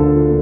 you.